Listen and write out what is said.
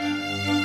Música